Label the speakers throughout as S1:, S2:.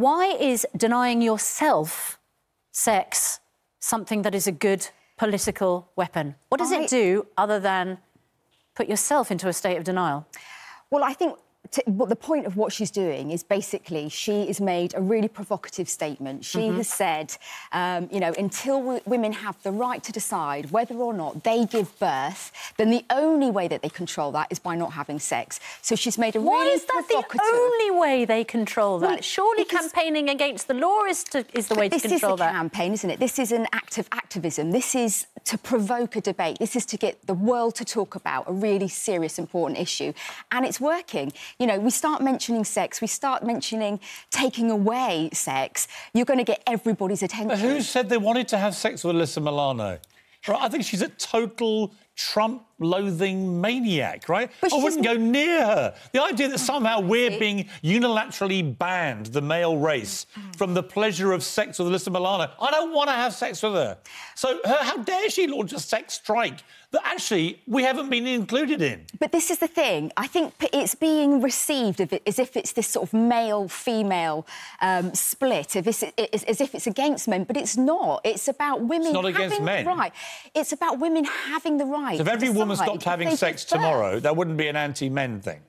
S1: Why is denying yourself sex something that is a good political weapon? What does I... it do other than put yourself into a state of denial?
S2: Well, I think well, the point of what she's doing is basically she has made a really provocative statement. She mm -hmm. has said, um, you know, until women have the right to decide whether or not they give birth, then the only way that they control that is by not having sex. So she's made a
S1: Why
S2: really
S1: is that the only way they control that? Well, Surely campaigning against the law is, to, is the way to control
S2: that. This is a campaign, isn't it? This is an act of activism. This is to provoke a debate. This is to get the world to talk about a really serious, important issue. And it's working you know, we start mentioning sex, we start mentioning taking away sex, you're going to get everybody's attention.
S3: But who said they wanted to have sex with Alyssa Milano? Right, I think she's a total Trump loathing maniac, right? But I wouldn't go near her. The idea that somehow we're being unilaterally banned, the male race, from the pleasure of sex with Alyssa Milano. I don't want to have sex with her. So her, how dare she launch a sex strike that actually we haven't been included in?
S2: But this is the thing. I think it's being received as if it's this sort of male-female um, split, as if it's against men, but it's not. It's about women it's
S3: not against men.
S2: right. It's about women having the right.
S3: So if every woman stopped having sex tomorrow, that wouldn't be an anti-men thing.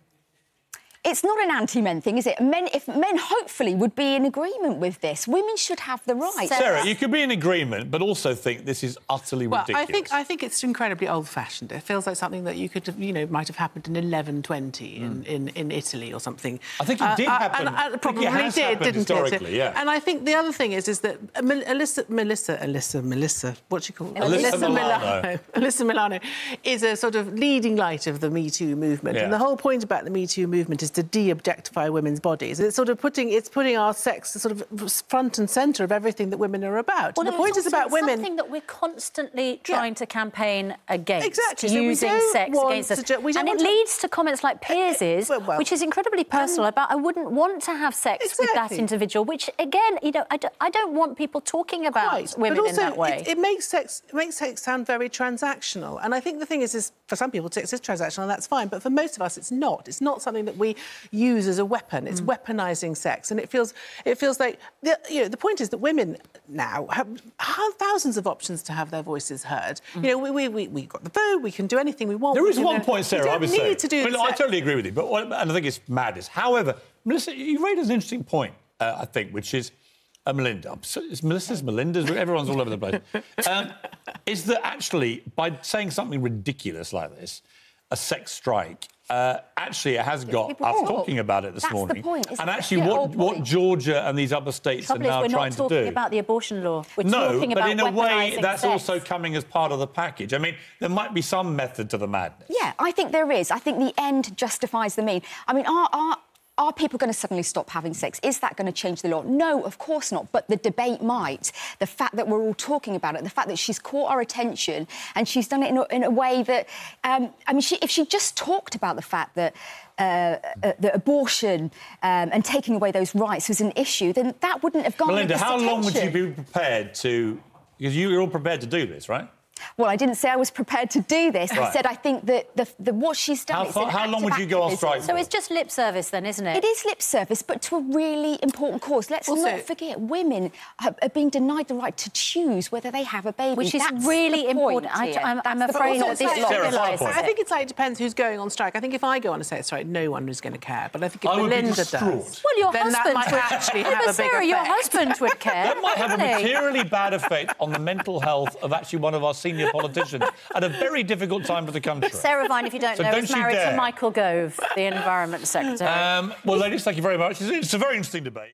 S2: It's not an anti-men thing, is it? Men, if men hopefully would be in agreement with this, women should have the right.
S3: Sarah, you could be in agreement, but also think this is utterly
S4: well,
S3: ridiculous.
S4: I think I think it's incredibly old-fashioned. It feels like something that you could, have, you know, might have happened in 1120 mm. in, in, in Italy or something.
S3: I think it did uh, happen.
S4: Uh, and, probably
S3: it
S4: did, didn't
S3: historically,
S4: it?
S3: Yeah.
S4: And I think the other thing is, is that Melissa, Melissa, Alyssa, Melissa, what's she called?
S3: Alyssa, Alyssa Milano.
S4: Milano. Alyssa Milano is a sort of leading light of the Me Too movement, yeah. and the whole point about the Me Too movement is to de-objectify women's bodies. It's sort of putting it's putting our sex sort of front and centre of everything that women are about.
S1: Well,
S4: the point is about women.
S1: Something that we're constantly trying yeah. to campaign against. Exactly. So using sex against us. And it
S4: to...
S1: leads to comments like Piers's, well, well, which is incredibly personal um, about I wouldn't want to have sex exactly. with that individual. Which again, you know, I don't, I don't want people talking about Quite. women
S4: but also,
S1: in that way.
S4: It, it makes sex it makes sex sound very transactional. And I think the thing is, is for some people, sex is transactional, and that's fine. But for most of us, it's not. It's not something that we use as a weapon. It's mm. weaponising sex, and it feels it feels like the, you know the point is that women now have, have thousands of options to have their voices heard. Mm. You know, we, we we we got the vote, we can do anything we want.
S3: There is
S4: one
S3: point, Sarah. I would say. To do I, mean, I totally agree with you, but what, and I think it's madness. However, Melissa, you raised an interesting point. Uh, I think, which is. Uh, Melinda, it's Melissa's, Melinda's, everyone's all over the place. Um, is that actually, by saying something ridiculous like this, a sex strike uh, actually, it has got us talking about it this
S2: That's
S3: morning.
S2: The point,
S3: and actually, what, what Georgia and these other states are now
S1: is,
S3: trying
S1: to do.
S3: We're
S1: not talking about the abortion law. We're
S3: no,
S1: talking
S3: but
S1: about
S3: in a way, that's
S1: sex.
S3: also coming as part of the package. I mean, there might be some method to the madness.
S2: Yeah, I think there is. I think the end justifies the mean. I mean, our, our are people going to suddenly stop having sex? Is that going to change the law? No, of course not. But the debate might. The fact that we're all talking about it, the fact that she's caught our attention and she's done it in a, in a way that, um, I mean, she, if she just talked about the fact that uh, uh, that abortion um, and taking away those rights was an issue, then that wouldn't have gone.
S3: Melinda, how
S2: attention.
S3: long would you be prepared to? Because you're all prepared to do this, right?
S2: Well, I didn't say I was prepared to do this. Right. I said I think that the, the, what she's done.
S3: How, far, how long would you go on strike?
S1: So it's just lip service, then, isn't it?
S2: It is lip service, but to a really important cause. Let's also, not forget, women are, are, being denied the right to choose whether they have a baby.
S1: Which is That's really important. I, am afraid that this lot realises
S4: I think it's like it depends who's going on strike. I think if I go on a sex strike, no one is going to care. But I think if I Melinda does,
S1: well, your
S4: then
S1: husband
S4: that might
S1: would,
S4: actually have a
S1: Sarah, your husband would care.
S3: That might have a materially bad effect on the mental health of actually one of our senior politicians at a very difficult time for the country.
S1: Sarah Vine, if you don't so know, don't is married to Michael Gove, the Environment Secretary. Um,
S3: well, ladies, thank you very much. It's a very interesting debate.